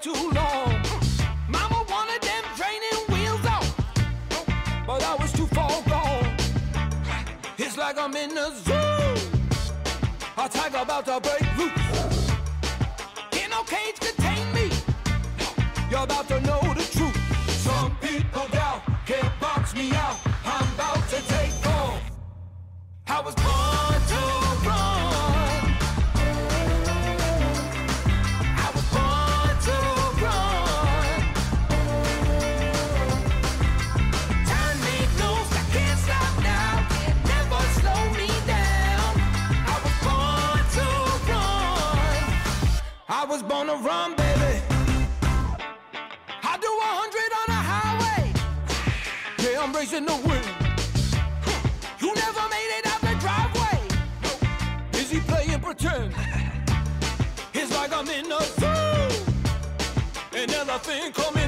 too long. Mama wanted them training wheels off, but I was too far gone. It's like I'm in the zoo. A tiger about to break loose. Can't no cage contain me. You're about to know the truth. Some people doubt, can't box me out. I'm about to take off. I was born was born to run, baby. I do hundred on a highway. Yeah, I'm racing the wind. You never made it out the driveway. Is he playing pretend? It's like I'm in a zoo. An elephant coming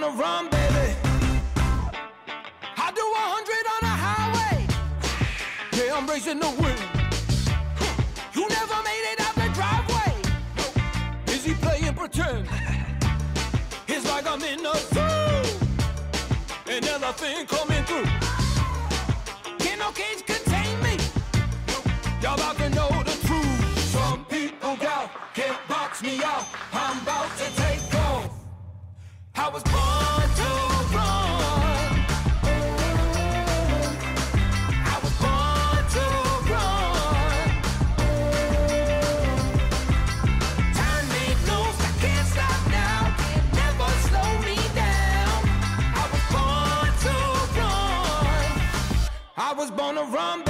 Born to run, baby. I do hundred on a highway. Yeah, I'm racing the wind. You never made it out the driveway. Is he playing pretend? It's like I'm in a zoo. An elephant coming through. Can no cage contain me? Y'all about to know the truth. Some people doubt, can't box me out. I'm about to take I was born to roar. I was born to roar. Turn me loose, I can't stop now. Never slow me down. I was born to roar. I was born to run,